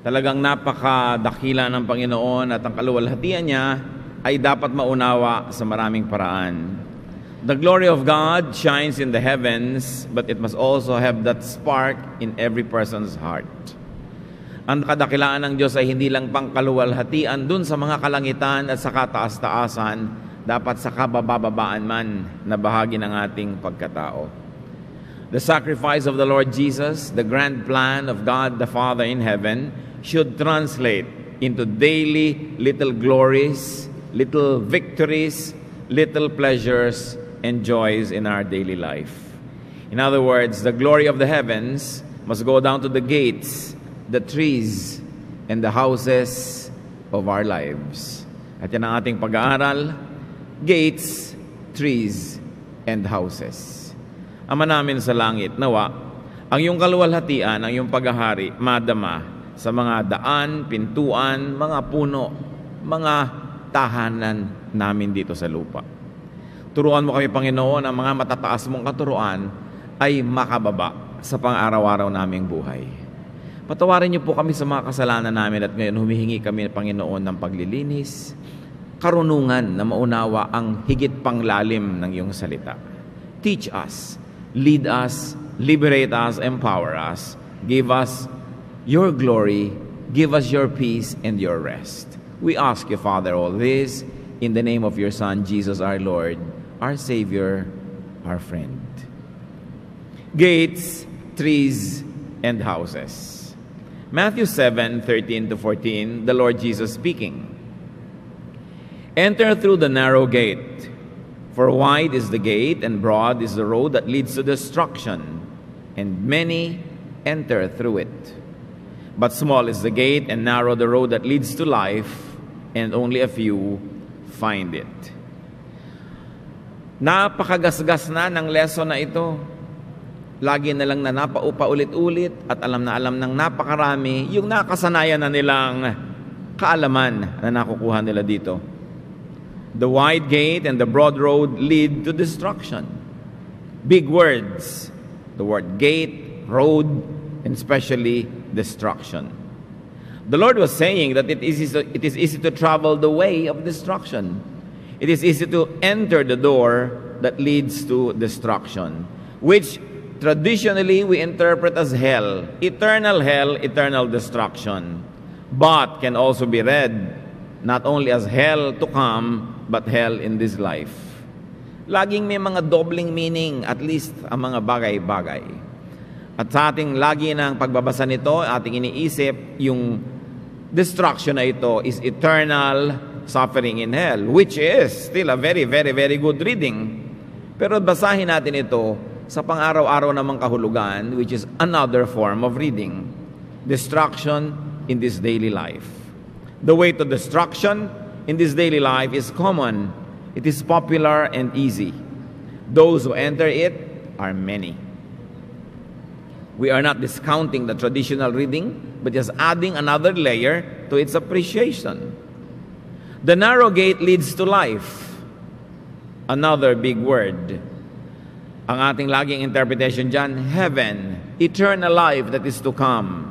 Talagang napakadakila ng Panginoon at ang kaluwalhatian niya ay dapat maunawa sa maraming paraan. The glory of God shines in the heavens, but it must also have that spark in every person's heart. Ang kadakilaan ng Diyos ay hindi lang pang kaluwalhatian dun sa mga kalangitan at sa kataas-taasan, dapat sa kabababaan man na bahagi ng ating pagkatao. The sacrifice of the Lord Jesus, the grand plan of God the Father in heaven, should translate into daily little glories, little victories, little pleasures, and joys in our daily life. In other words, the glory of the heavens must go down to the gates, the trees, and the houses of our lives. At yan ang ating pag-aaral, gates, trees, and houses. Ama namin sa langit, nawa, ang iyong kaluwalhatian, ang iyong paghahari, madama sa mga daan, pintuan, mga puno, mga tahanan namin dito sa lupa. Turuan mo kami, Panginoon, ang mga matataas mong katuruan ay makababa sa pang-araw-araw naming buhay. Patawarin niyo po kami sa mga kasalanan namin at ngayon humihingi kami, Panginoon, ng paglilinis, karunungan na maunawa ang higit pang lalim ng iyong salita. Teach us, lead us, liberate us, empower us, give us your glory, give us your peace and your rest. We ask you, Father, all this in the name of your Son, Jesus our Lord, our Savior, our friend. Gates, trees, and houses. Matthew 7 13 to 14, the Lord Jesus speaking. Enter through the narrow gate, for wide is the gate, and broad is the road that leads to destruction, and many enter through it. But small is the gate and narrow the road that leads to life, and only a few find it. Napakagasgas na ng lesson na ito. Lagi na lang na napaupa-ulit-ulit at alam na alam ng napakarami yung nakasanayan na nilang kaalaman na nakukuha nila dito. The wide gate and the broad road lead to destruction. Big words. The word gate, road, and especially destruction. The Lord was saying that it is, it is easy to travel the way of destruction. It is easy to enter the door that leads to destruction, which traditionally we interpret as hell, eternal hell, eternal destruction, but can also be read not only as hell to come, but hell in this life. Laging may mga dobling meaning, at least ang mga bagay-bagay. At sa ating lagi ng pagbabasa nito, ating iniisip, yung destruction na ito is eternal suffering in hell, which is still a very, very, very good reading. Pero basahin natin ito sa pang-araw-araw namang kahulugan, which is another form of reading. Destruction in this daily life. The way to destruction in this daily life is common. It is popular and easy. Those who enter it are many. We are not discounting the traditional reading, but just adding another layer to its appreciation. The narrow gate leads to life. Another big word. Ang ating laging interpretation dyan, heaven, eternal life that is to come.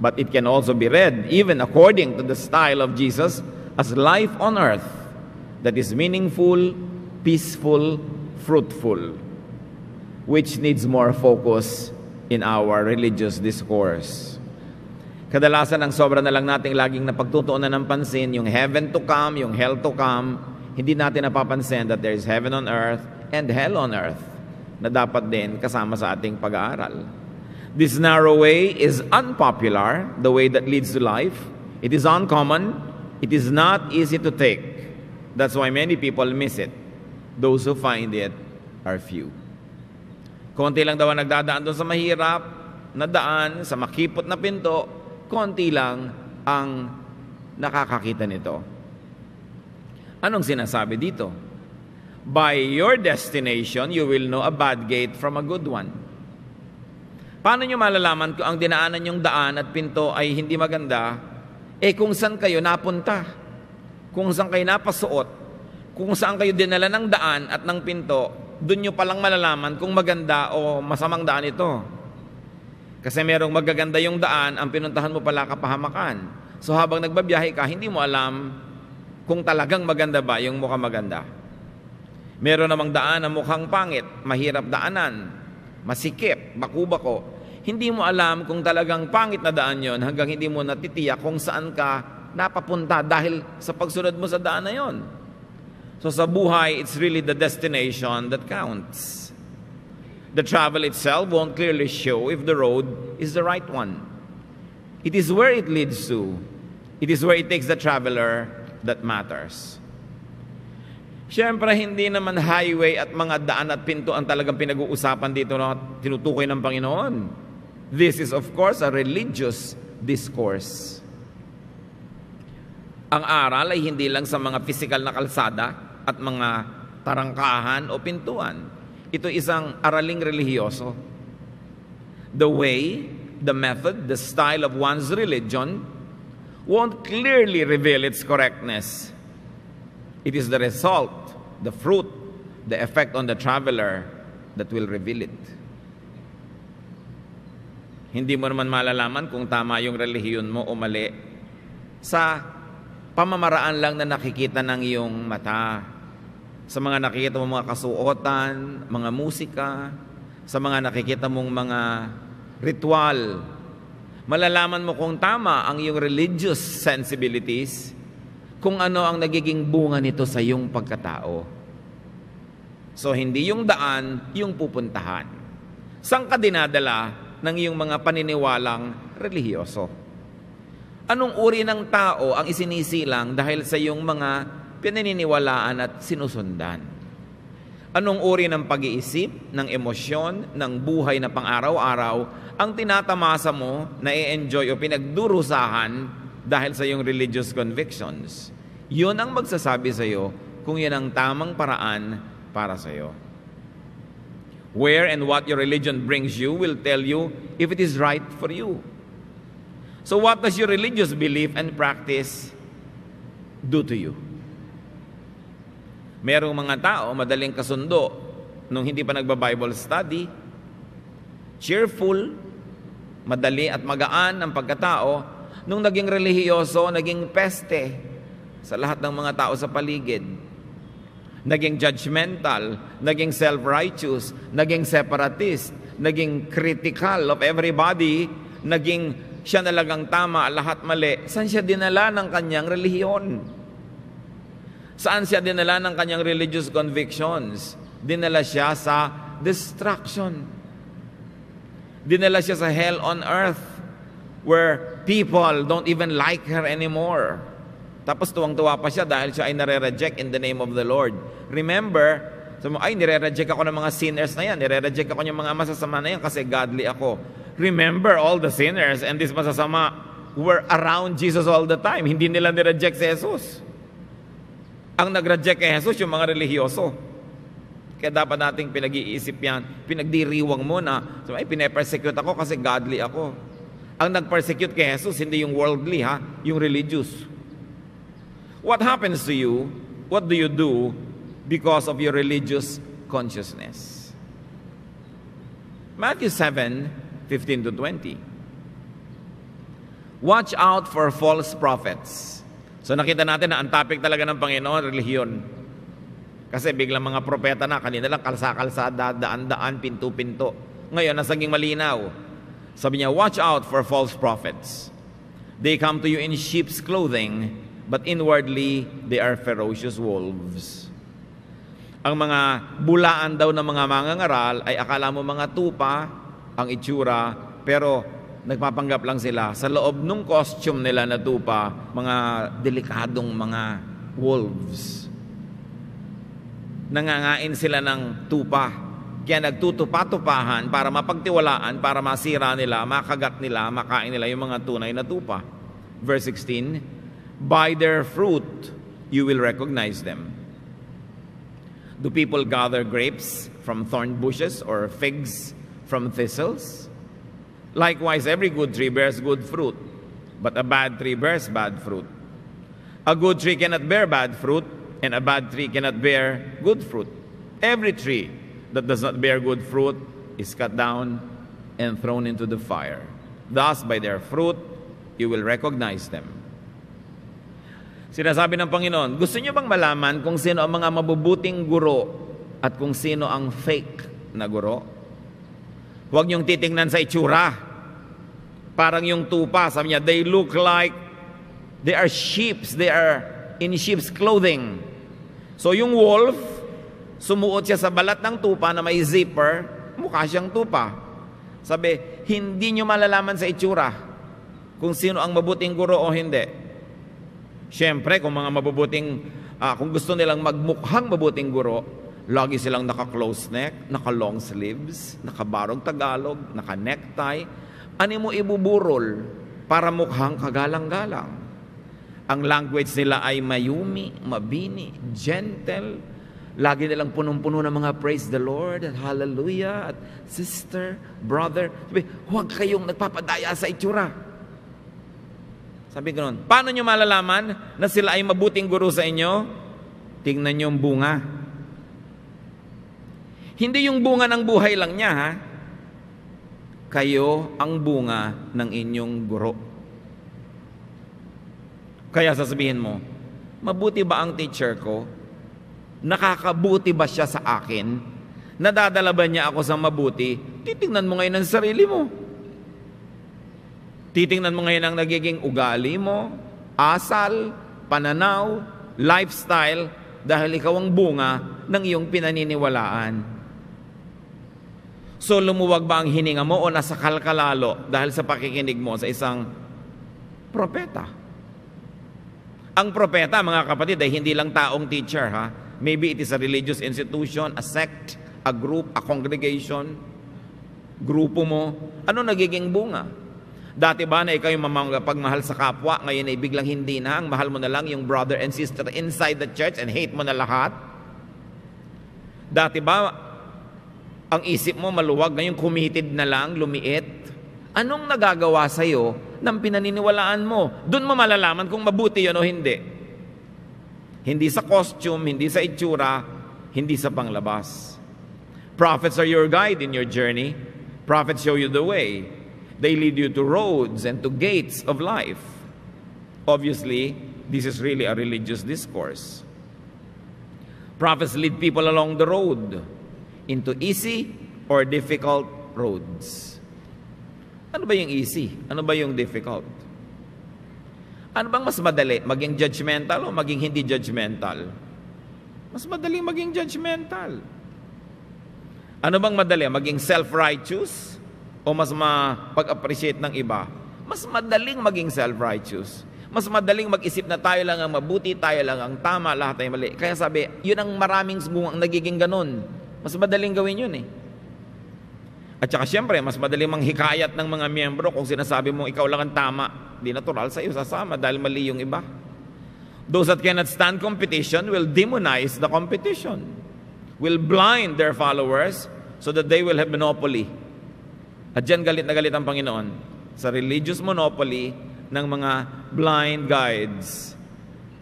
But it can also be read, even according to the style of Jesus, as life on earth that is meaningful, peaceful, fruitful, which needs more focus in our religious discourse. Kadalasan ang sobra na lang nating laging napagtutuunan ng pansin, yung heaven to come, yung hell to come, hindi natin napapansin that there is heaven on earth and hell on earth na dapat din kasama sa ating pag-aaral. This narrow way is unpopular, the way that leads to life. It is uncommon. It is not easy to take. That's why many people miss it. Those who find it are few. Konti lang daw ang nagdadaan doon sa mahirap na daan, sa makipot na pinto, konti lang ang nakakakita nito. Anong sinasabi dito? By your destination, you will know a bad gate from a good one. Paano nyo malalaman kung ang dinaanan yung daan at pinto ay hindi maganda? Eh kung saan kayo napunta, kung saan kayo napasuot, kung saan kayo dinala ng daan at ng pinto, doon nyo palang malalaman kung maganda o masamang daan ito. Kasi merong magaganda yung daan, ang pinuntahan mo pala kapahamakan. So habang nagbabiyahe ka, hindi mo alam kung talagang maganda ba yung mukhang maganda. Meron namang daan na mukhang pangit, mahirap daanan, masikip, baku-bako. Hindi mo alam kung talagang pangit na daan yon hanggang hindi mo natitiyak kung saan ka napapunta dahil sa pagsunod mo sa daan na yon. So sa buhay, it's really the destination that counts. The travel itself won't clearly show if the road is the right one. It is where it leads to. It is where it takes the traveler that matters. Siyempre, hindi naman highway at mga daan at pinto ang talagang pinag-uusapan dito na tinutukoy ng Panginoon. This is of course a religious discourse. Ang aral ay hindi lang sa mga physical na kalsada, at mga tarangkahan o pintuan. Ito isang araling relihiyoso. The way, the method, the style of one's religion won't clearly reveal its correctness. It is the result, the fruit, the effect on the traveler that will reveal it. Hindi mo naman malalaman kung tama yung relihiyon mo o mali sa pamamaraan lang na nakikita ng iyong mata, sa mga nakikita mong mga kasuotan, mga musika, sa mga nakikita mong mga ritual. Malalaman mo kung tama ang iyong religious sensibilities, kung ano ang nagiging bunga nito sa iyong pagkatao. So, hindi yung daan, yung pupuntahan. Saan ka dinadala ng iyong mga paniniwalang relihiyoso? Anong uri ng tao ang isinisilang dahil sa iyong mga pinaniniwalaan at sinusundan. Anong uri ng pag-iisip, ng emosyon, ng buhay na pang-araw-araw ang tinatamasa mo na i-enjoy o pinagdurusahan dahil sa iyong religious convictions? Yun ang magsasabi sa iyo kung yan ang tamang paraan para sa iyo. Where and what your religion brings you will tell you if it is right for you. So what does your religious belief and practice do to you? Merong mga tao, madaling kasundo, nung hindi pa nagba-Bible study, cheerful, madali at magaan ang pagkatao, nung naging relihiyoso, naging peste sa lahat ng mga tao sa paligid. Naging judgmental, naging self-righteous, naging separatist, naging critical of everybody, naging siya nalagang tama, lahat mali. Saan siya dinala ng kanyang relihiyon? Saan siya dinala ng kanyang religious convictions? Dinala siya sa destruction. Dinala siya sa hell on earth where people don't even like her anymore. Tapos tuwang-tuwa pa siya dahil siya ay nare-reject in the name of the Lord. Remember, sabi mo, ay, nire-reject ako ng mga sinners na yan. Nire-reject ako ng mga masasama na yan kasi godly ako. Remember, all the sinners and this masasama were around Jesus all the time. Hindi nila nireject si Jesus. Ang nag-reject kay Jesus, yung mga relihiyoso. Kaya dapat nating pinag-iisip yan. Pinagdiriwang mo na, so, ay, pinapersecute ako kasi godly ako. Ang nag-persecute kay Jesus, hindi yung worldly, ha? Yung religious. What happens to you? What do you do because of your religious consciousness? Matthew 7, 15 to 20. Watch out for false prophets So nakita natin na ang topic talaga ng Panginoon, relihiyon. Kasi biglang mga propeta na, kanina lang kalsa-kalsada, daan-daan, pinto-pinto. Ngayon, nasaging malinaw. Sabi niya, watch out for false prophets. They come to you in sheep's clothing, but inwardly they are ferocious wolves. Ang mga bulaan daw ng mga mangangaral ay akala mo mga tupa ang itsura, pero nagpapanggap lang sila. Sa loob ng costume nila na tupa, mga delikadong mga wolves. Nangangain sila ng tupa. Kaya nagtutupa-tupahan para mapagtiwalaan, para masira nila, makagat nila, makain nila yung mga tunay na tupa. Verse 16, By their fruit you will recognize them. Do people gather grapes from thorn bushes or figs from thistles? Likewise, every good tree bears good fruit, but a bad tree bears bad fruit. A good tree cannot bear bad fruit, and a bad tree cannot bear good fruit. Every tree that does not bear good fruit is cut down and thrown into the fire. Thus, by their fruit, you will recognize them. Sinasabi ng Panginoon, gusto niyo bang malaman kung sino ang mga mabubuting guro at kung sino ang fake na guro? Huwag niyong titingnan sa itsura. Parang yung tupa, sabi niya, they look like they are sheeps, they are in sheep's clothing. So yung wolf, sumuot siya sa balat ng tupa na may zipper, mukha siyang tupa. Sabi, hindi niyo malalaman sa itsura kung sino ang mabuting guro o hindi. Siyempre, kung mga mabubuting, uh, kung gusto nilang magmukhang mabuting guro, lagi silang naka-close neck, naka-long sleeves, naka-barong Tagalog, naka-necktie. Ano mo ibuburol para mukhang kagalang-galang? Ang language nila ay mayumi, mabini, gentle. Lagi nilang punong-puno ng mga praise the Lord at hallelujah at sister, brother. Sabi, huwag kayong nagpapadaya sa itsura. Sabi ganoon, paano nyo malalaman na sila ay mabuting guro sa inyo? Tingnan nyo yung bunga. Hindi yung bunga ng buhay lang niya, ha? Kayo ang bunga ng inyong guro. Kaya sasabihin mo, mabuti ba ang teacher ko? Nakakabuti ba siya sa akin? Nadadala ba niya ako sa mabuti? Titingnan mo ngayon ang sarili mo. Titingnan mo ngayon ang nagiging ugali mo, asal, pananaw, lifestyle, dahil ikaw ang bunga ng iyong pinaniniwalaan. So lumuwag ba ang hininga mo o nasa kalkalalo dahil sa pakikinig mo sa isang propeta? Ang propeta, mga kapatid, ay hindi lang taong teacher, ha? Maybe it is a religious institution, a sect, a group, a congregation, grupo mo. Ano nagiging bunga? Dati ba na ikaw yung pagmahal sa kapwa, ngayon ay biglang hindi na, ang mahal mo na lang yung brother and sister inside the church and hate mo na lahat? Dati ba, ang isip mo maluwag, ngayon committed na lang, lumiit? Anong nagagawa sa'yo ng pinaniniwalaan mo? Doon mo malalaman kung mabuti yun o hindi. Hindi sa costume, hindi sa itsura, hindi sa panglabas. Prophets are your guide in your journey. Prophets show you the way. They lead you to roads and to gates of life. Obviously, this is really a religious discourse. Prophets lead people along the road into easy or difficult roads. Ano ba yung easy? Ano ba yung difficult? Ano bang mas madali? Maging judgmental o maging hindi judgmental? Mas madali maging judgmental. Ano bang madali? Maging self-righteous o mas mapag-appreciate ng iba, mas madaling maging self-righteous. Mas madaling mag-isip na tayo lang ang mabuti, tayo lang ang tama, lahat ay mali. Kaya sabi, yun ang maraming ang nagiging ganun. Mas madaling gawin yun eh. At saka siyempre, mas madaling manghikayat ng mga miyembro kung sinasabi mo ikaw lang ang tama. Di natural sa iyo sasama dahil mali yung iba. Those that cannot stand competition will demonize the competition. Will blind their followers so that they will have monopoly at dyan galit na galit ang Panginoon sa religious monopoly ng mga blind guides,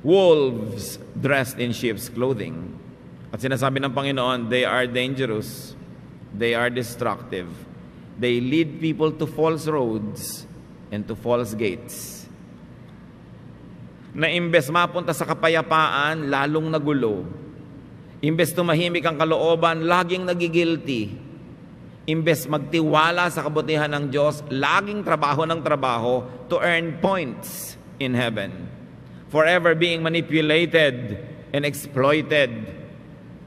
wolves dressed in sheep's clothing. At sinasabi ng Panginoon, they are dangerous, they are destructive, they lead people to false roads and to false gates. Na imbes mapunta sa kapayapaan, lalong nagulo. Imbes tumahimik ang kalooban, laging nagigilty Imbes magtiwala sa kabutihan ng Diyos, laging trabaho ng trabaho to earn points in heaven. Forever being manipulated and exploited.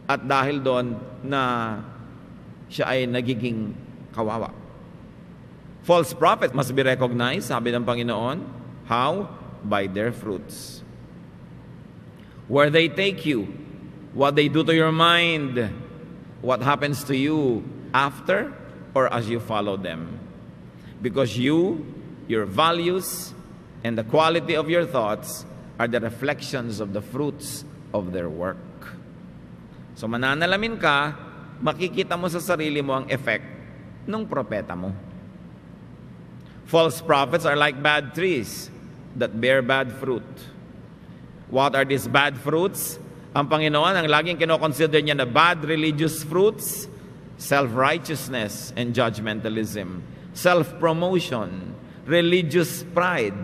At dahil doon na siya ay nagiging kawawa. False prophets must be recognized, sabi ng Panginoon. How? By their fruits. Where they take you, what they do to your mind, what happens to you after or as you follow them. Because you, your values, and the quality of your thoughts are the reflections of the fruits of their work. So mananalamin ka, makikita mo sa sarili mo ang effect ng propeta mo. False prophets are like bad trees that bear bad fruit. What are these bad fruits? Ang Panginoon, ang laging kinoconsider niya na bad religious fruits self-righteousness and judgmentalism. self promotion, religious pride.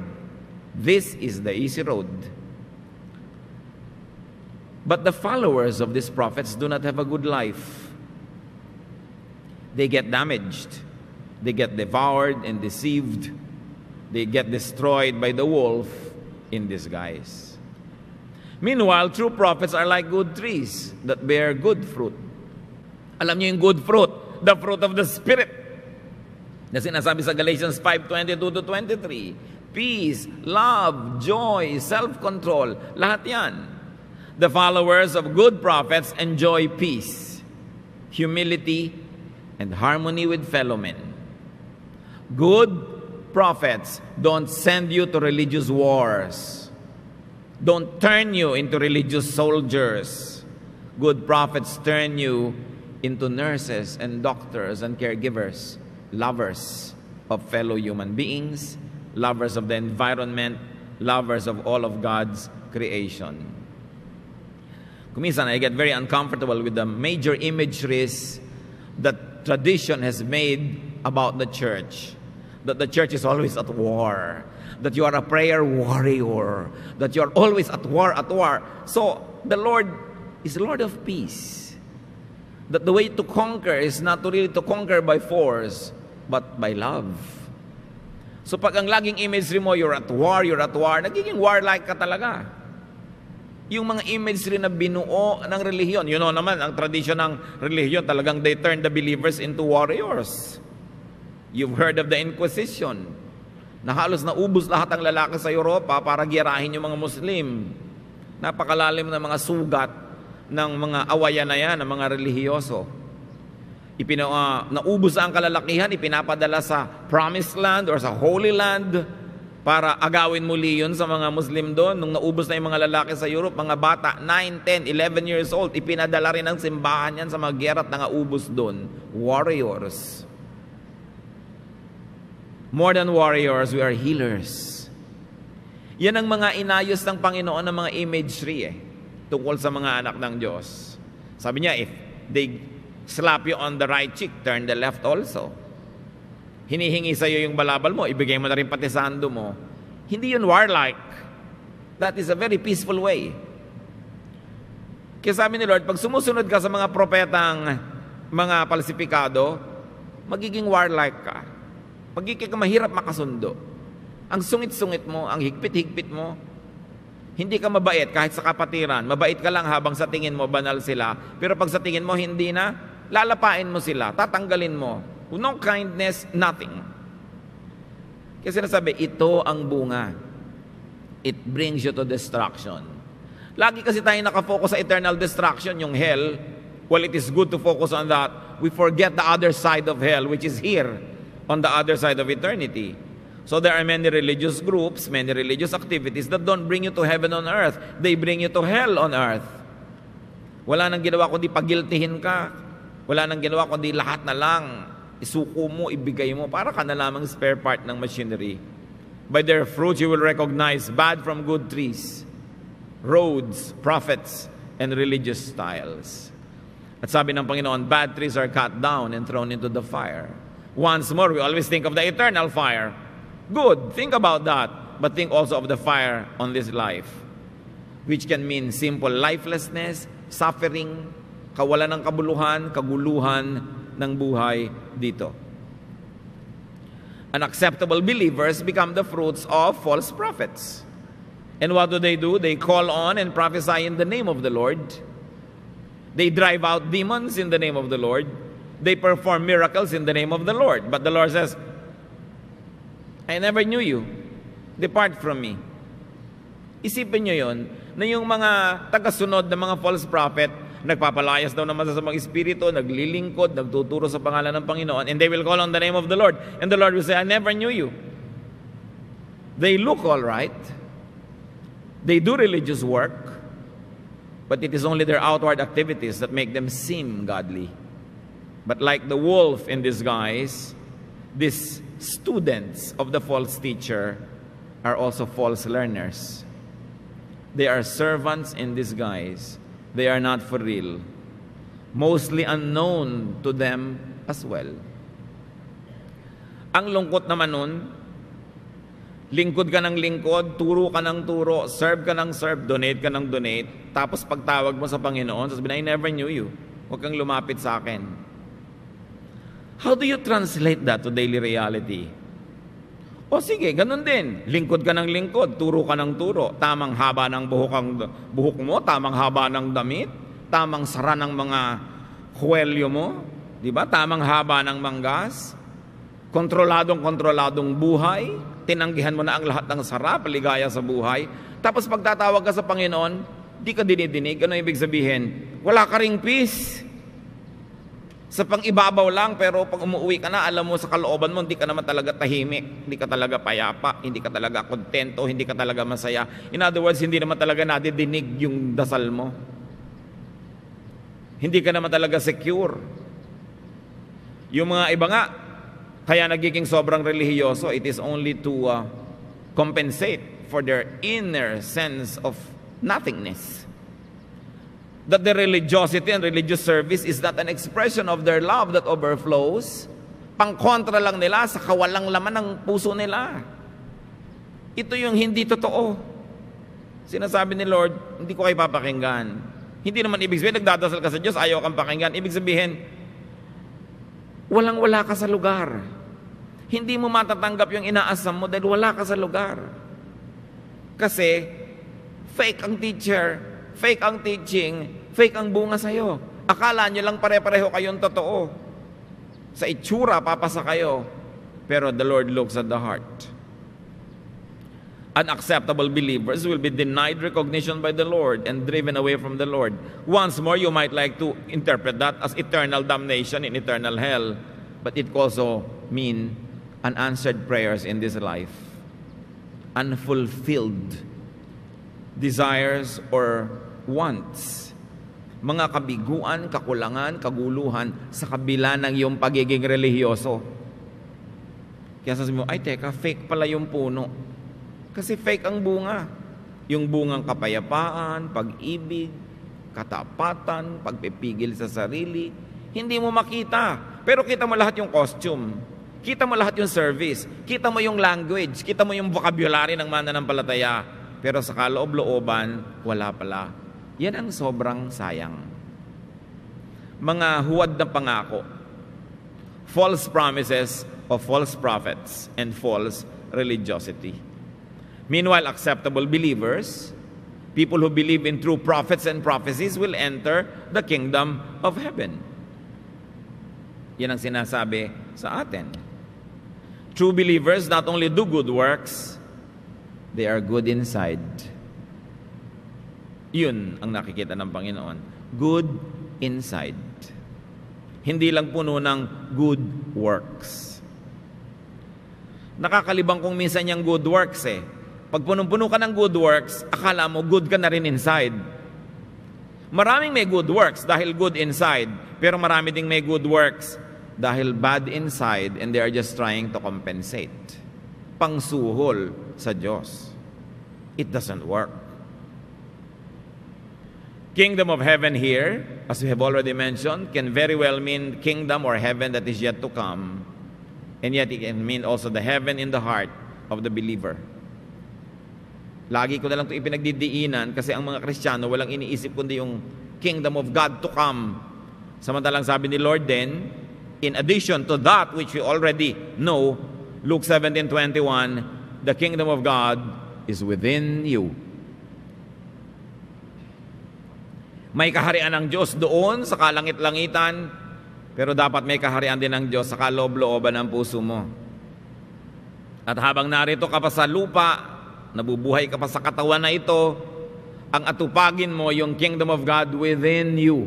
This is the easy road. But the followers of these prophets do not have a good life. They get damaged, they get devoured and deceived, they get destroyed by the wolf in disguise. Meanwhile, true prophets are like good trees that bear good fruit. Alam niyo yung good fruit, the fruit of the Spirit. Na sinasabi sa Galatians 5:22 to 23. Peace, love, joy, self-control, lahat yan. The followers of good prophets enjoy peace, humility, and harmony with fellow men. Good prophets don't send you to religious wars don't turn you into religious soldiers. Good prophets turn you into nurses and doctors and caregivers, lovers of fellow human beings, lovers of the environment, lovers of all of God's creation. Kumisan, I get very uncomfortable with the major imageries that tradition has made about the church. That the church is always at war that you are a prayer warrior, that you are always at war, at war. So, the Lord is Lord of peace. That the way to conquer is not really to conquer by force, but by love. So pag ang laging imagery mo, you're at war, you're at war, nagiging warlike ka talaga. Yung mga imagery na binuo ng relihiyon, you know naman, ang tradisyon ng relihiyon, talagang they turn the believers into warriors. You've heard of the Inquisition na halos naubos lahat ang lalaki sa Europa para girahin yung mga Muslim. Napakalalim na mga sugat ng mga awayan na yan, ng mga relihiyoso. Ipina, uh, naubos ang kalalakihan, ipinapadala sa Promised Land or sa Holy Land para agawin muli yun sa mga Muslim doon. Nung naubos na yung mga lalaki sa Europe, mga bata, 9, 10, 11 years old, ipinadala rin ng simbahan yan sa mga gera at nangaubos doon. Warriors. More than warriors, we are healers. Yan ang mga inayos ng Panginoon ng mga imagery eh, tungkol sa mga anak ng Diyos. Sabi niya, if they slap you on the right cheek, turn the left also. Hinihingi sa iyo yung balabal mo, ibigay mo na rin pati sando mo. Hindi yun warlike. That is a very peaceful way. Kaya sabi ni Lord, pag sumusunod ka sa mga propetang mga palsipikado, magiging warlike ka. Magiging mahirap makasundo. Ang sungit-sungit mo, ang higpit-higpit mo, hindi ka mabait kahit sa kapatiran. Mabait ka lang habang sa tingin mo banal sila. Pero pag sa tingin mo hindi na, lalapain mo sila, tatanggalin mo. No kindness, nothing. Kasi sinasabi, ito ang bunga. It brings you to destruction. Lagi kasi tayo nakafocus sa eternal destruction, yung hell. Well, it is good to focus on that. We forget the other side of hell, which is here on the other side of eternity. So there are many religious groups, many religious activities that don't bring you to heaven on earth. They bring you to hell on earth. Wala nang ginawa kundi pagiltihin ka. Wala nang ginawa kundi lahat na lang isuko mo, ibigay mo, para ka na lamang spare part ng machinery. By their fruits you will recognize bad from good trees, roads, prophets, and religious styles. At sabi ng Panginoon, bad trees are cut down and thrown into the fire. Once more, we always think of the eternal fire. Good, think about that. But think also of the fire on this life, which can mean simple lifelessness, suffering, kawalan ng kabuluhan, kaguluhan ng buhay dito. Unacceptable believers become the fruits of false prophets. And what do they do? They call on and prophesy in the name of the Lord. They drive out demons in the name of the Lord. They perform miracles in the name of the Lord. But the Lord says, I never knew you. Depart from me. Isipin nyo yon na yung mga tagasunod ng mga false prophet, nagpapalayas daw naman sa mga espiritu, naglilingkod, nagtuturo sa pangalan ng Panginoon, and they will call on the name of the Lord. And the Lord will say, I never knew you. They look all right. They do religious work, but it is only their outward activities that make them seem godly. But like the wolf in disguise, these students of the false teacher are also false learners. They are servants in disguise. They are not for real. Mostly unknown to them as well. Ang lungkot naman nun, lingkod ka ng lingkod, turo ka ng turo, serve ka ng serve, donate ka ng donate, tapos pagtawag mo sa Panginoon, sasabihin, I never knew you. Huwag kang lumapit sa akin. How do you translate that to daily reality? O sige, ganun din. Lingkod ka ng lingkod, turo ka ng turo. Tamang haba ng buhok, ang, buhok mo, tamang haba ng damit, tamang sara ng mga huwelyo mo, di ba? Tamang haba ng manggas, kontroladong kontroladong buhay, tinanggihan mo na ang lahat ng sara, paligaya sa buhay. Tapos pagtatawag ka sa Panginoon, di ka dinidinig. Ano ibig sabihin? Wala ka ring peace. Sa pang-ibabaw lang, pero pag umuwi ka na, alam mo sa kalooban mo, hindi ka naman talaga tahimik, hindi ka talaga payapa, hindi ka talaga kontento, hindi ka talaga masaya. In other words, hindi naman talaga nadidinig yung dasal mo. Hindi ka naman talaga secure. Yung mga iba nga, kaya nagiging sobrang relihiyoso, it is only to uh, compensate for their inner sense of nothingness that the religiosity and religious service is not an expression of their love that overflows. Pangkontra lang nila sa kawalang laman ng puso nila. Ito yung hindi totoo. Sinasabi ni Lord, hindi ko kayo papakinggan. Hindi naman ibig sabihin, nagdadasal ka sa Diyos, ayaw kang pakinggan. Ibig sabihin, walang-wala ka sa lugar. Hindi mo matatanggap yung inaasam mo dahil wala ka sa lugar. Kasi, fake ang teacher, fake ang teaching, fake ang bunga sa'yo. Akala nyo lang pare-pareho kayong totoo. Sa itsura, papasa kayo. Pero the Lord looks at the heart. Unacceptable believers will be denied recognition by the Lord and driven away from the Lord. Once more, you might like to interpret that as eternal damnation in eternal hell. But it also mean unanswered prayers in this life. Unfulfilled desires or wants mga kabiguan, kakulangan, kaguluhan sa kabila ng iyong pagiging relihiyoso. Kaya sasabihin mo, ay teka, fake pala yung puno. Kasi fake ang bunga. Yung bungang kapayapaan, pag-ibig, katapatan, pagpipigil sa sarili, hindi mo makita. Pero kita mo lahat yung costume. Kita mo lahat yung service. Kita mo yung language. Kita mo yung vocabulary ng mananampalataya. Pero sa kaloob-looban, wala pala yan ang sobrang sayang. Mga huwad na pangako, false promises of false prophets and false religiosity. Meanwhile, acceptable believers, people who believe in true prophets and prophecies will enter the kingdom of heaven. Yan ang sinasabi sa atin. True believers not only do good works, they are good inside. Yun ang nakikita ng Panginoon. Good inside. Hindi lang puno ng good works. Nakakalibang kung minsan yung good works eh. Pag punong-puno ka ng good works, akala mo good ka na rin inside. Maraming may good works dahil good inside, pero marami ding may good works dahil bad inside and they are just trying to compensate. Pangsuhol sa Diyos. It doesn't work. Kingdom of heaven here, as we have already mentioned, can very well mean kingdom or heaven that is yet to come. And yet it can mean also the heaven in the heart of the believer. Lagi ko na lang ito ipinagdidiinan kasi ang mga Kristiyano walang iniisip kundi yung kingdom of God to come. Samantalang sabi ni Lord then, in addition to that which we already know, Luke 17:21, the kingdom of God is within you. May kaharian ng Diyos doon sa kalangit-langitan, pero dapat may kaharian din ng Diyos sa kaloob-looban ng puso mo. At habang narito ka pa sa lupa, nabubuhay ka pa sa katawan na ito, ang atupagin mo yung kingdom of God within you.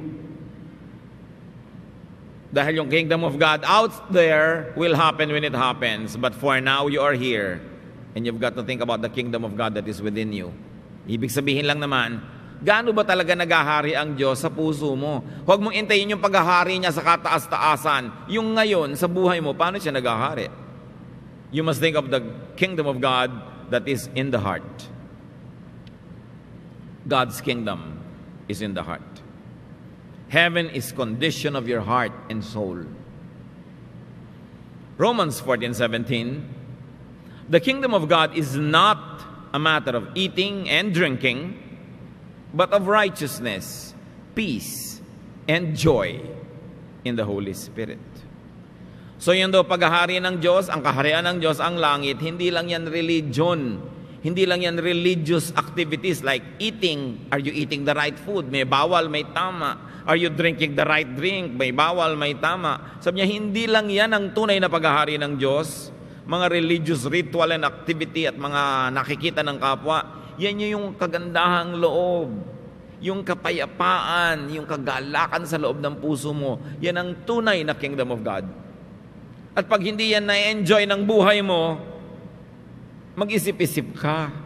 Dahil yung kingdom of God out there will happen when it happens. But for now, you are here. And you've got to think about the kingdom of God that is within you. Ibig sabihin lang naman, Gaano ba talaga nagahari ang Diyos sa puso mo? Huwag mong intayin yung paghahari niya sa kataas-taasan. Yung ngayon, sa buhay mo, paano siya nagahari? You must think of the kingdom of God that is in the heart. God's kingdom is in the heart. Heaven is condition of your heart and soul. Romans 14:17, the kingdom of God is not a matter of eating and drinking, but of righteousness, peace, and joy in the Holy Spirit. So yun daw paghahari ng Diyos, ang kaharian ng Diyos, ang langit, hindi lang yan religion. Hindi lang yan religious activities like eating. Are you eating the right food? May bawal, may tama. Are you drinking the right drink? May bawal, may tama. Sabi niya, hindi lang yan ang tunay na paghahari ng Diyos. Mga religious ritual and activity at mga nakikita ng kapwa, yan yung kagandahang loob. Yung kapayapaan, yung kagalakan sa loob ng puso mo. Yan ang tunay na kingdom of God. At pag hindi yan na-enjoy ng buhay mo, mag-isip-isip ka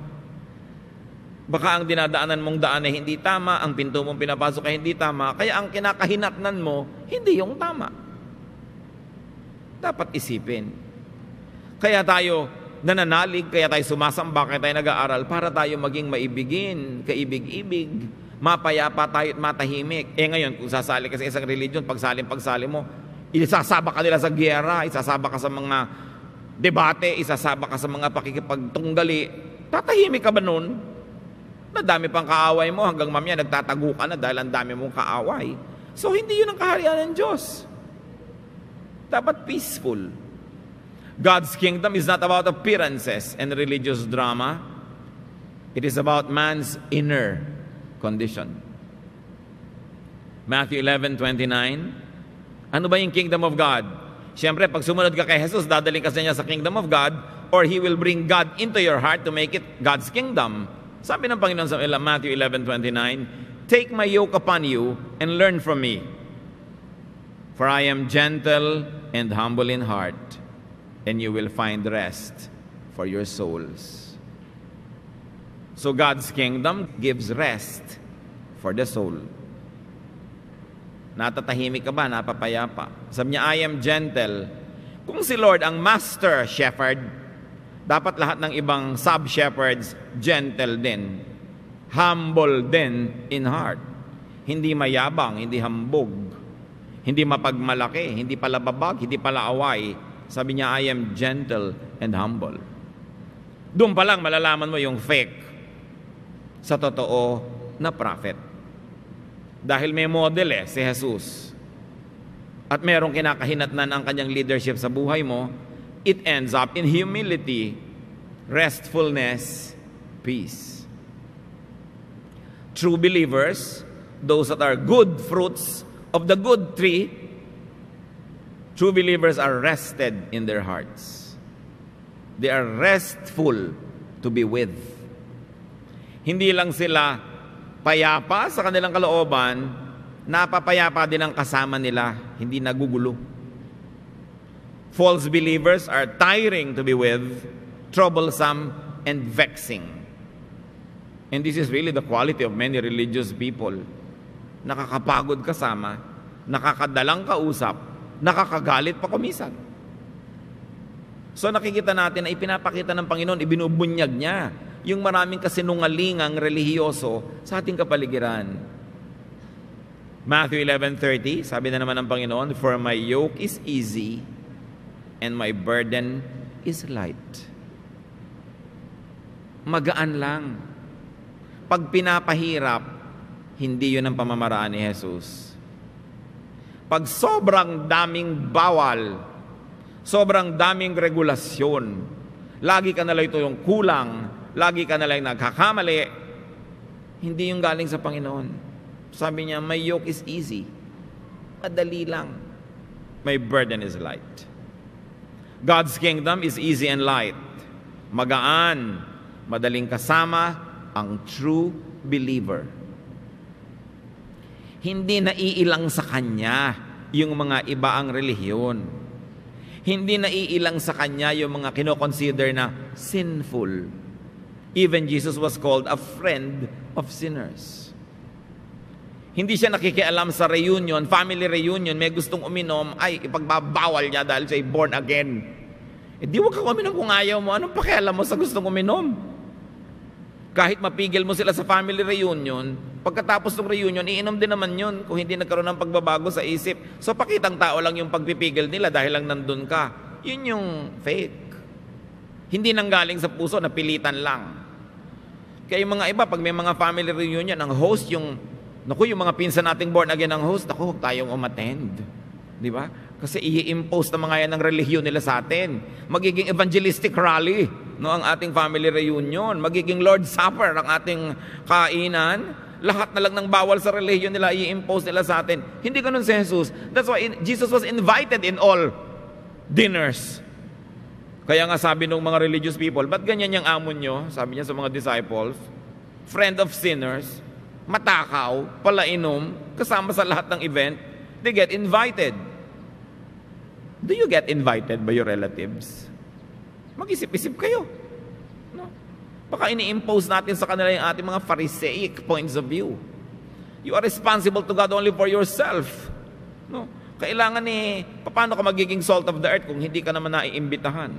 Baka ang dinadaanan mong daan ay hindi tama, ang pinto mong pinapasok ay hindi tama, kaya ang kinakahinatnan mo, hindi yung tama. Dapat isipin. Kaya tayo nananalig, kaya tayo sumasamba, kaya tayo nag-aaral, para tayo maging maibigin, kaibig-ibig, mapayapa tayo at matahimik. Eh ngayon, kung sasali ka sa isang religion, pagsalim-pagsali mo, isasaba ka nila sa giyera, isasaba ka sa mga debate, isasaba ka sa mga pakikipagtunggali, tatahimik ka ba nun? Nadami pang kaaway mo hanggang mamaya nagtatago ka na dahil ang dami mong kaaway. So hindi yun ang kaharian ng Diyos. Dapat peaceful. God's kingdom is not about appearances and religious drama. It is about man's inner condition. Matthew 11:29. Ano ba yung kingdom of God? Siyempre, pag sumunod ka kay Jesus, dadaling ka sa niya sa kingdom of God or He will bring God into your heart to make it God's kingdom. Sabi ng Panginoon sa Matthew 11:29, Take my yoke upon you and learn from me. For I am gentle and humble in heart, and you will find rest for your souls. So God's kingdom gives rest for the soul. Natatahimik ka ba? Napapayapa. Sabi niya, I am gentle. Kung si Lord ang master shepherd, dapat lahat ng ibang sub-shepherds gentle din. Humble din in heart. Hindi mayabang, hindi hambog. Hindi mapagmalaki, hindi palababag, hindi palaaway. Sabi niya, I am gentle and humble. Doon pa lang malalaman mo yung fake sa totoo na prophet. Dahil may model eh, si Jesus. At merong kinakahinatnan ang kanyang leadership sa buhay mo, it ends up in humility, restfulness, peace. True believers, those that are good fruits of the good tree, true believers are rested in their hearts. They are restful to be with. Hindi lang sila payapa sa kanilang kalooban, napapayapa din ang kasama nila, hindi nagugulo. False believers are tiring to be with, troublesome, and vexing. And this is really the quality of many religious people. Nakakapagod kasama, nakakadalang kausap, nakakagalit pa kumisan. So nakikita natin na ipinapakita ng Panginoon, ibinubunyag niya yung maraming kasinungalingang relihiyoso sa ating kapaligiran. Matthew 11.30, sabi na naman ng Panginoon, For my yoke is easy and my burden is light. Magaan lang. Pag pinapahirap, hindi yun ang pamamaraan ni Jesus. Pag sobrang daming bawal, sobrang daming regulasyon, lagi ka nalang ito yung kulang, lagi ka nalang nagkakamali, hindi yung galing sa Panginoon. Sabi niya, my yoke is easy. Madali lang. My burden is light. God's kingdom is easy and light. Magaan, madaling kasama ang true believer. Hindi naiilang sa kanya yung mga iba ang relihiyon. Hindi naiilang sa kanya yung mga kinoconsider na sinful. Even Jesus was called a friend of sinners. Hindi siya nakikialam sa reunion, family reunion, may gustong uminom, ay ipagbabawal niya dahil siya born again. Eh di wag ka uminom kung ayaw mo. Anong pakialam mo sa gustong uminom? Kahit mapigil mo sila sa family reunion, pagkatapos ng reunion, iinom din naman yun kung hindi nagkaroon ng pagbabago sa isip. So pakitang tao lang yung pagpipigil nila dahil lang nandun ka. Yun yung fake. Hindi nanggaling sa puso, napilitan lang. Kaya yung mga iba, pag may mga family reunion, ang host yung, naku, yung mga pinsan nating born again ang host, ako, huwag tayong umattend. Di ba? Kasi i-impose na mga yan ng relihiyon nila sa atin. Magiging evangelistic rally no, ang ating family reunion. Magiging Lord's Supper ang ating kainan. Lahat na lang ng bawal sa relihiyon nila, i-impose nila sa atin. Hindi ganun si Jesus. That's why Jesus was invited in all dinners. Kaya nga sabi ng mga religious people, ba't ganyan yung amon nyo? Sabi niya sa mga disciples, friend of sinners, matakaw, palainom, kasama sa lahat ng event, they get invited. Do you get invited by your relatives? Mag-isip-isip kayo. Baka ini-impose natin sa kanila yung ating mga Pharisaic points of view. You are responsible to God only for yourself. No? Kailangan eh, paano ka magiging salt of the earth kung hindi ka naman naiimbitahan?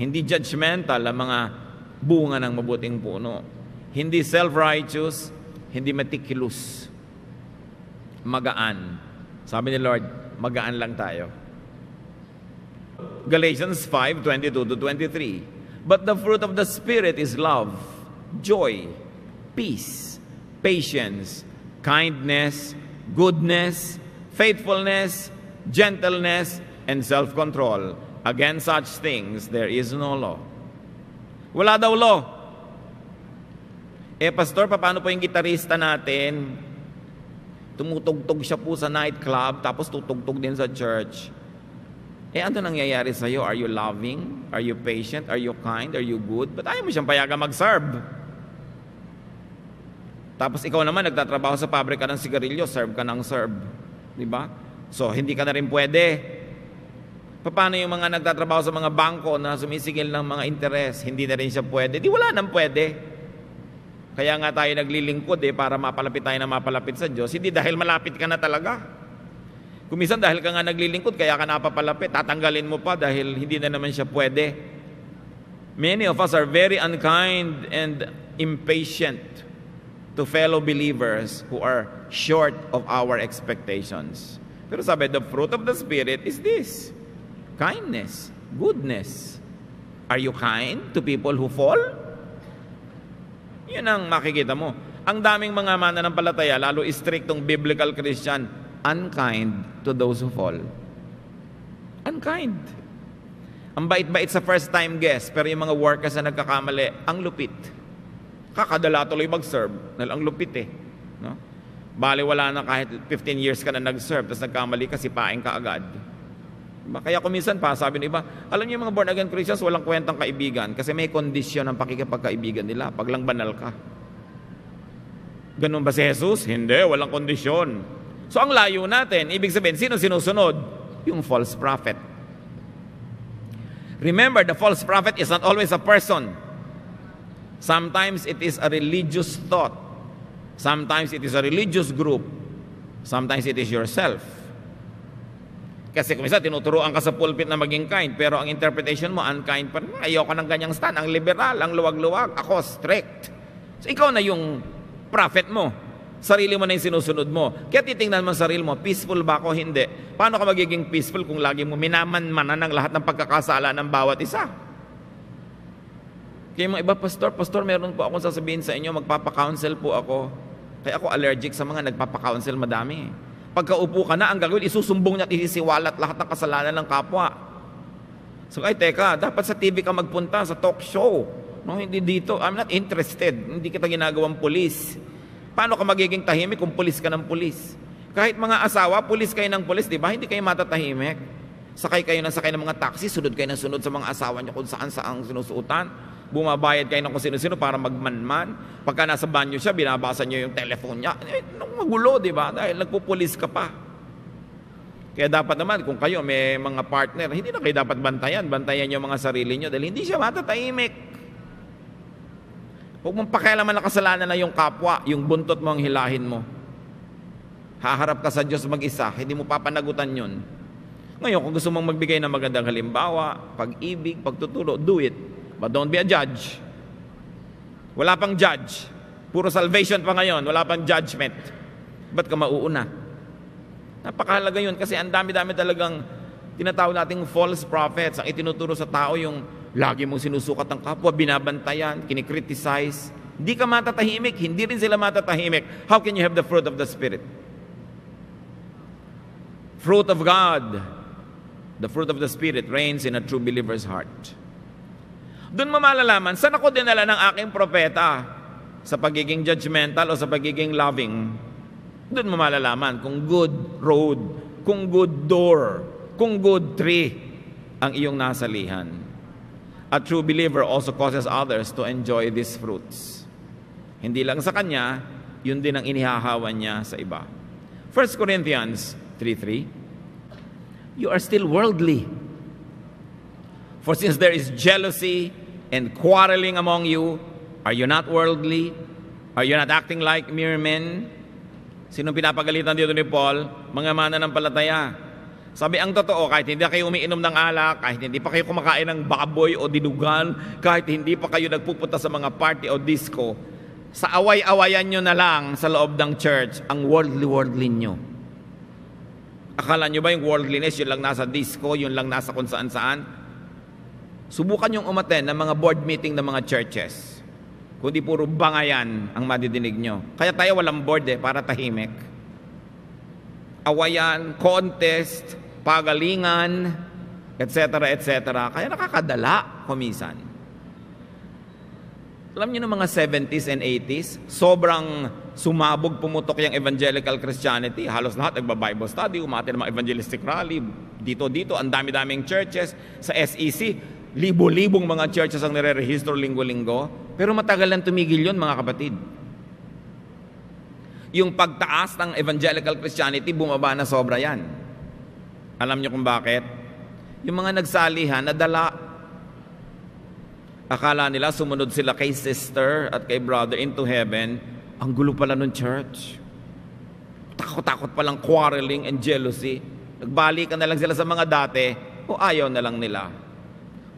Hindi judgmental ang mga bunga ng mabuting puno. Hindi self-righteous, hindi meticulous. Magaan. Sabi ni Lord, magaan lang tayo. Galatians 5, 22 to 23. But the fruit of the Spirit is love, joy, peace, patience, kindness, goodness, faithfulness, gentleness, and self-control. Against such things, there is no law. Wala daw law. Eh, pastor, paano po yung gitarista natin? Tumutugtog siya po sa nightclub, tapos tutugtog din sa church. Eh, ano nangyayari sa'yo? Are you loving? Are you patient? Are you kind? Are you good? Ba't ayaw mo siyang payaga mag-serve? Tapos ikaw naman, nagtatrabaho sa pabrika ng sigarilyo, serve ka ng serve. Di ba? So, hindi ka na rin pwede. Paano yung mga nagtatrabaho sa mga bangko na sumisigil ng mga interes, hindi na rin siya pwede? Di wala nang pwede. Kaya nga tayo naglilingkod eh, para mapalapit tayo na mapalapit sa Diyos. Hindi dahil malapit ka na talaga. Kumisan dahil ka nga naglilingkod, kaya ka napapalapit, tatanggalin mo pa dahil hindi na naman siya pwede. Many of us are very unkind and impatient to fellow believers who are short of our expectations. Pero sabi, the fruit of the Spirit is this kindness, goodness. Are you kind to people who fall? Yun ang makikita mo. Ang daming mga mananampalataya, lalo strictong biblical Christian, unkind to those who fall. Unkind. Ang bait-bait sa first time guest, pero yung mga workers na nagkakamali, ang lupit. Kakadala tuloy mag-serve, dahil ang lupit eh. No? Bali wala na kahit 15 years ka na nag-serve, tapos nagkamali ka, sipain ka agad. Kaya kuminsan pa, sabi ng iba, alam niyo yung mga born again Christians, walang kwentang kaibigan kasi may kondisyon ang pakikipagkaibigan nila pag lang banal ka. Ganun ba si Jesus? Hindi, walang kondisyon. So ang layo natin, ibig sabihin, sino sinusunod? Yung false prophet. Remember, the false prophet is not always a person. Sometimes it is a religious thought. Sometimes it is a religious group. Sometimes it is yourself. Kasi kung isa, tinuturuan ka sa pulpit na maging kind, pero ang interpretation mo, unkind pa rin. Ayoko ng ganyang stand. Ang liberal, ang luwag-luwag. Ako, strict. So, ikaw na yung prophet mo. Sarili mo na yung sinusunod mo. Kaya titingnan mo sarili mo, peaceful ba ako? Hindi. Paano ka magiging peaceful kung lagi mo minamanmanan ng lahat ng pagkakasala ng bawat isa? Kaya mga iba, Pastor, Pastor, meron po akong sasabihin sa inyo, magpapa-counsel po ako. Kaya ako allergic sa mga nagpapa-counsel madami. Pagkaupo ka na, ang gagawin, isusumbong niya at isisiwalat lahat ng kasalanan ng kapwa. So, ay, teka, dapat sa TV ka magpunta, sa talk show. No, hindi dito. I'm not interested. Hindi kita ginagawang pulis. Paano ka magiging tahimik kung pulis ka ng pulis? Kahit mga asawa, pulis kayo ng pulis, di ba? Hindi kayo matatahimik. Sakay kayo ng sakay ng mga taxi, sunod kayo ng sunod sa mga asawa niyo kung saan saan sinusuotan bumabayad kayo ng kung sino-sino para magmanman. Pagka nasa banyo siya, binabasa niyo yung telephone niya. Eh, magulo, di ba? Dahil nagpupulis ka pa. Kaya dapat naman, kung kayo may mga partner, hindi na kayo dapat bantayan. Bantayan niyo mga sarili niyo dahil hindi siya matatahimik. Huwag mong pakialaman na kasalanan na yung kapwa, yung buntot mo ang hilahin mo. Haharap ka sa Diyos mag-isa, hindi mo papanagutan yun. Ngayon, kung gusto mong magbigay ng magandang halimbawa, pag-ibig, pagtuturo, do it. But don't be a judge. Wala pang judge. Puro salvation pa ngayon, wala pang judgment. Ba't ka mauuna? Napakahalaga yun kasi ang dami-dami talagang Tinatawag nating false prophets. Ang itinuturo sa tao yung lagi mong sinusukat ang kapwa, binabantayan, kinikriticize. Hindi ka matatahimik, hindi rin sila matatahimik. How can you have the fruit of the Spirit? Fruit of God, the fruit of the Spirit reigns in a true believer's heart. Doon mo malalaman, saan ako dinala ng aking propeta? Sa pagiging judgmental o sa pagiging loving? Doon mo malalaman kung good road, kung good door, kung good tree ang iyong nasalihan. A true believer also causes others to enjoy these fruits. Hindi lang sa kanya, yun din ang inihahawan niya sa iba. 1 Corinthians 3.3 You are still worldly. For since there is jealousy and quarreling among you, are you not worldly? Are you not acting like mere men? Sinong pinapagalitan dito ni Paul? Mga mana ng palataya. Sabi ang totoo, kahit hindi kayo umiinom ng alak, kahit hindi pa kayo kumakain ng baboy o dinugan, kahit hindi pa kayo nagpupunta sa mga party o disco, sa away-awayan nyo na lang sa loob ng church, ang worldly-worldly nyo. Akala nyo ba yung worldliness, yun lang nasa disco, yun lang nasa kung saan-saan? Subukan yung umaten ng mga board meeting ng mga churches. Kundi puro bangayan ang madidinig nyo. Kaya tayo walang board eh, para tahimik. Awayan, contest, pagalingan, etc., etc. Kaya nakakadala kumisan. Alam niyo ng mga 70s and 80s, sobrang sumabog pumutok yung evangelical Christianity. Halos lahat nagba-Bible study, umati ng mga evangelistic rally, dito-dito, ang dami-daming churches. Sa SEC, libo-libong mga churches ang nire-register linggo-linggo. Pero matagal lang tumigil yun, mga kapatid. Yung pagtaas ng evangelical Christianity, bumaba na sobra yan. Alam niyo kung bakit? Yung mga nagsalihan, nadala. Akala nila sumunod sila kay sister at kay brother into heaven. Ang gulo pala ng church. Takot-takot palang quarreling and jealousy. Nagbalikan na lang sila sa mga dati o ayaw na lang nila.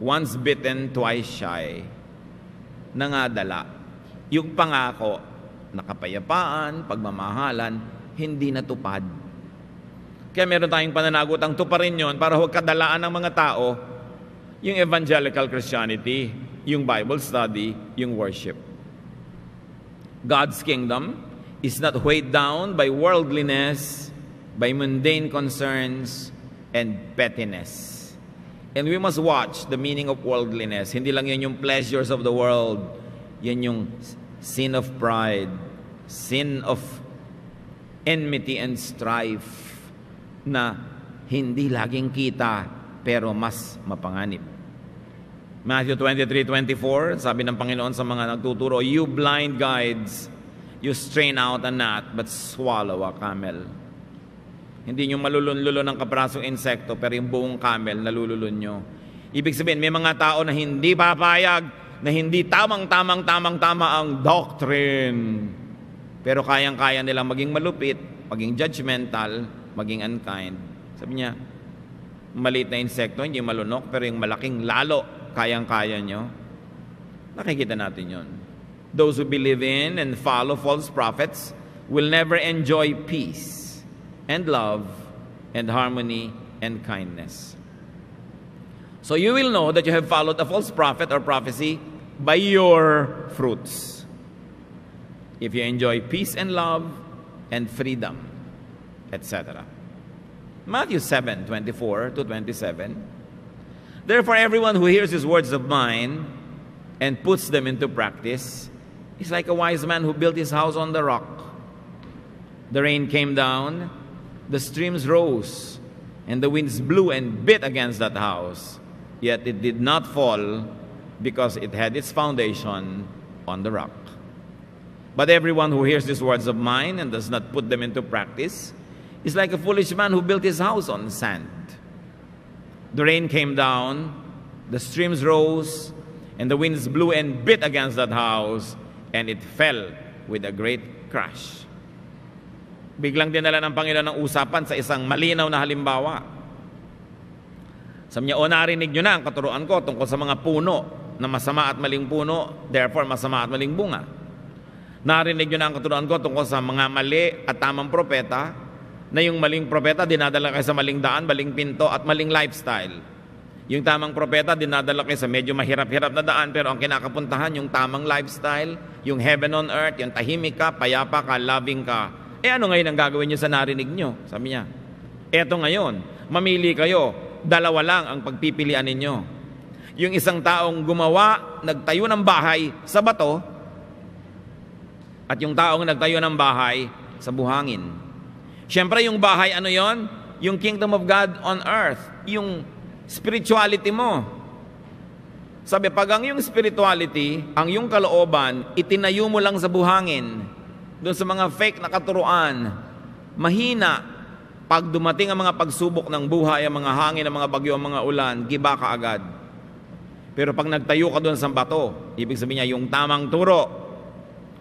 Once bitten, twice shy. Nangadala. Yung pangako na kapayapaan, pagmamahalan, hindi natupad. Kaya meron tayong pananagot ang tuparin yon para huwag kadalaan ng mga tao yung evangelical Christianity, yung Bible study, yung worship. God's kingdom is not weighed down by worldliness, by mundane concerns, and pettiness. And we must watch the meaning of worldliness. Hindi lang yan yung pleasures of the world. Yan yung sin of pride, sin of enmity and strife, na hindi laging kita pero mas mapanganib. Matthew 23:24, sabi ng Panginoon sa mga nagtuturo, You blind guides, you strain out a gnat but swallow a camel. Hindi nyo malulunlulo ng kaprasong insekto pero yung buong camel nalululun nyo. Ibig sabihin, may mga tao na hindi papayag na hindi tamang-tamang-tamang-tama ang doctrine. Pero kayang-kaya nilang maging malupit, maging judgmental, maging unkind. Sabi niya, maliit na insekto, hindi malunok, pero yung malaking lalo, kayang-kaya nyo. Nakikita natin yon. Those who believe in and follow false prophets will never enjoy peace and love and harmony and kindness. So you will know that you have followed a false prophet or prophecy by your fruits. If you enjoy peace and love and freedom etc. Matthew 7 24 to 27. Therefore, everyone who hears these words of mine and puts them into practice is like a wise man who built his house on the rock. The rain came down, the streams rose, and the winds blew and bit against that house. Yet it did not fall because it had its foundation on the rock. But everyone who hears these words of mine and does not put them into practice is like a foolish man who built his house on sand. The rain came down, the streams rose, and the winds blew and bit against that house, and it fell with a great crash. Biglang dinala ng Panginoon ng usapan sa isang malinaw na halimbawa. Sabi niya, o narinig nyo na ang katuruan ko tungkol sa mga puno na masama at maling puno, therefore masama at maling bunga. Narinig nyo na ang katuruan ko tungkol sa mga mali at tamang propeta, na yung maling propeta dinadala kayo sa maling daan, maling pinto at maling lifestyle. Yung tamang propeta dinadala kayo sa medyo mahirap-hirap na daan pero ang kinakapuntahan yung tamang lifestyle, yung heaven on earth, yung tahimik ka, payapa ka, loving ka. Eh ano ngayon ang gagawin niyo sa narinig niyo? Sabi niya. Eto ngayon, mamili kayo, dalawa lang ang pagpipilian ninyo. Yung isang taong gumawa, nagtayo ng bahay sa bato, at yung taong nagtayo ng bahay sa buhangin. Siyempre, yung bahay, ano yon? Yung kingdom of God on earth. Yung spirituality mo. Sabi, pag ang yung spirituality, ang yung kalooban, itinayo mo lang sa buhangin, doon sa mga fake na katuruan, mahina, pag dumating ang mga pagsubok ng buhay, ang mga hangin, ang mga bagyo, ang mga ulan, giba ka agad. Pero pag nagtayo ka doon sa bato, ibig sabihin niya, yung tamang turo,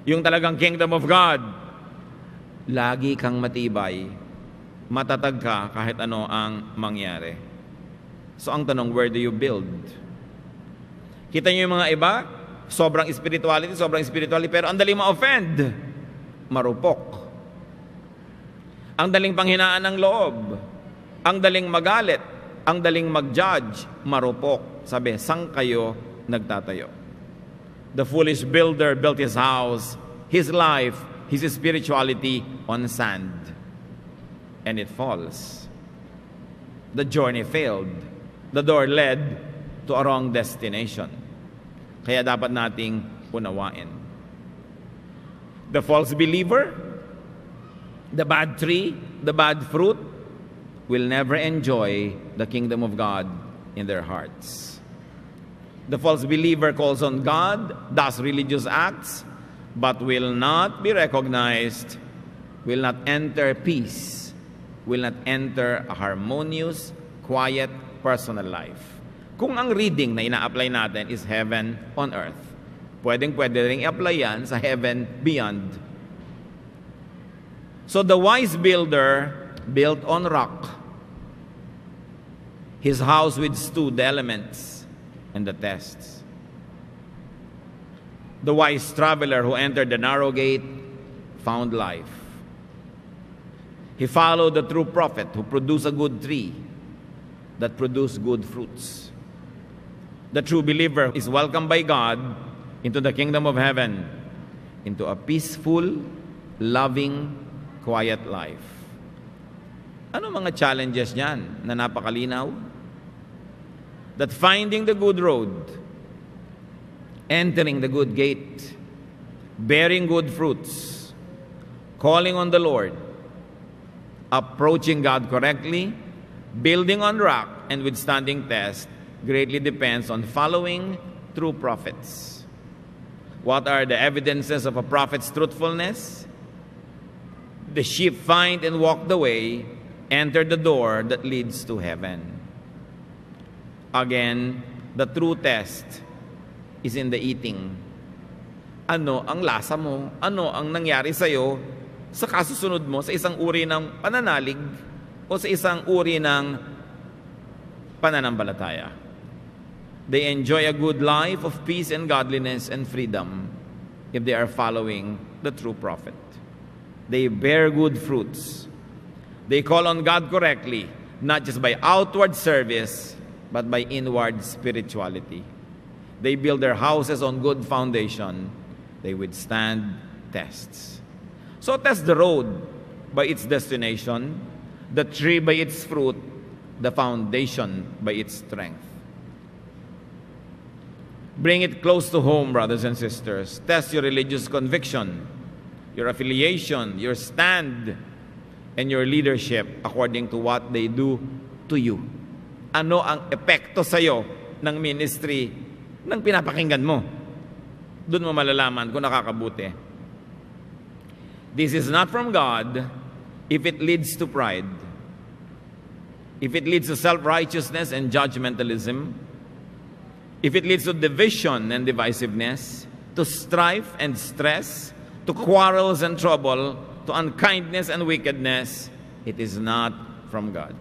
yung talagang kingdom of God, lagi kang matibay, matatag ka kahit ano ang mangyari. So ang tanong, where do you build? Kita niyo yung mga iba, sobrang spirituality, sobrang spirituality, pero ang daling ma-offend, marupok. Ang daling panghinaan ng loob, ang daling magalit, ang daling mag-judge, marupok. Sabi, sang kayo nagtatayo? The foolish builder built his house, his life, his spirituality on sand. And it falls. The journey failed. The door led to a wrong destination. Kaya dapat nating unawain. The false believer, the bad tree, the bad fruit, will never enjoy the kingdom of God in their hearts. The false believer calls on God, does religious acts, but will not be recognized, will not enter peace, will not enter a harmonious, quiet, personal life. Kung ang reading na ina-apply natin is heaven on earth, pwedeng pwede rin i-apply yan sa heaven beyond. So the wise builder built on rock. His house withstood the elements and the tests. The wise traveler who entered the narrow gate found life. He followed the true prophet who produced a good tree that produced good fruits. The true believer is welcomed by God into the kingdom of heaven, into a peaceful, loving, quiet life. Ano mga challenges niyan na napakalinaw? That finding the good road entering the good gate, bearing good fruits, calling on the Lord, approaching God correctly, building on rock, and withstanding test greatly depends on following true prophets. What are the evidences of a prophet's truthfulness? The sheep find and walk the way, enter the door that leads to heaven. Again, the true test is in the eating. Ano ang lasa mo? Ano ang nangyari sa iyo sa kasusunod mo sa isang uri ng pananalig o sa isang uri ng pananampalataya? They enjoy a good life of peace and godliness and freedom if they are following the true prophet. They bear good fruits. They call on God correctly, not just by outward service, but by inward spirituality. They build their houses on good foundation. They withstand tests. So test the road by its destination, the tree by its fruit, the foundation by its strength. Bring it close to home, brothers and sisters. Test your religious conviction, your affiliation, your stand, and your leadership according to what they do to you. Ano ang epekto sa iyo ng ministry ng pinapakinggan mo. Doon mo malalaman kung nakakabuti. This is not from God if it leads to pride, if it leads to self-righteousness and judgmentalism, if it leads to division and divisiveness, to strife and stress, to quarrels and trouble, to unkindness and wickedness, it is not from God.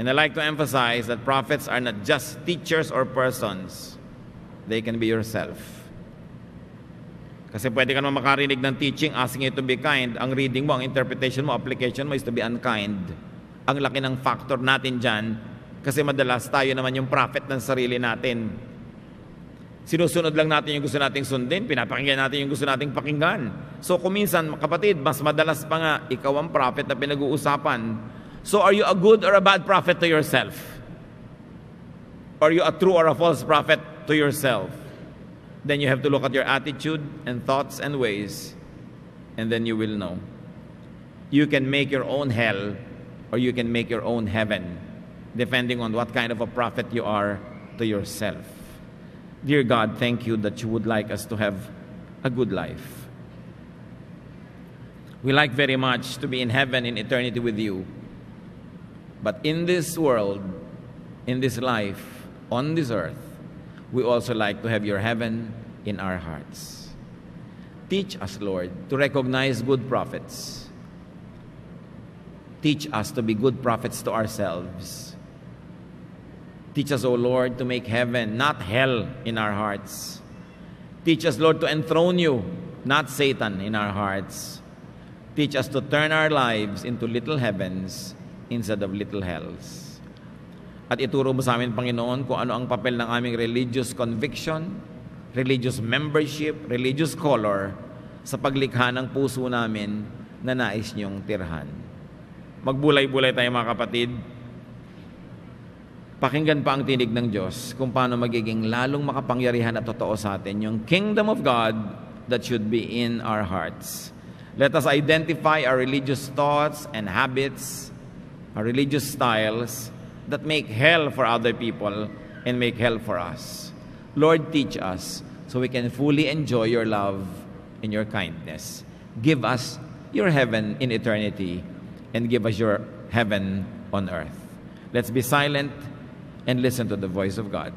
And I like to emphasize that prophets are not just teachers or persons, they can be yourself. Kasi pwede ka naman makarinig ng teaching asking you to be kind. Ang reading mo, ang interpretation mo, application mo is to be unkind. Ang laki ng factor natin dyan kasi madalas tayo naman yung prophet ng sarili natin. Sinusunod lang natin yung gusto nating sundin, pinapakinggan natin yung gusto nating pakinggan. So kuminsan, kapatid, mas madalas pa nga, ikaw ang prophet na pinag-uusapan. So are you a good or a bad prophet to yourself? Are you a true or a false prophet to yourself? Then you have to look at your attitude and thoughts and ways, and then you will know. You can make your own hell or you can make your own heaven, depending on what kind of a prophet you are to yourself. Dear God, thank you that you would like us to have a good life. We like very much to be in heaven in eternity with you. But in this world, in this life, on this earth, we also like to have your heaven in our hearts. Teach us, Lord, to recognize good prophets. Teach us to be good prophets to ourselves. Teach us, O Lord, to make heaven, not hell, in our hearts. Teach us, Lord, to enthrone you, not Satan, in our hearts. Teach us to turn our lives into little heavens instead of little hells. At ituro mo sa amin, Panginoon, kung ano ang papel ng aming religious conviction, religious membership, religious color sa paglikha ng puso namin na nais niyong tirhan. Magbulay-bulay tayo mga kapatid. Pakinggan pa ang tinig ng Diyos kung paano magiging lalong makapangyarihan at totoo sa atin yung kingdom of God that should be in our hearts. Let us identify our religious thoughts and habits, Uh, religious styles, that make hell for other people and make hell for us. Lord, teach us so we can fully enjoy your love and your kindness. Give us your heaven in eternity and give us your heaven on earth. Let's be silent and listen to the voice of God.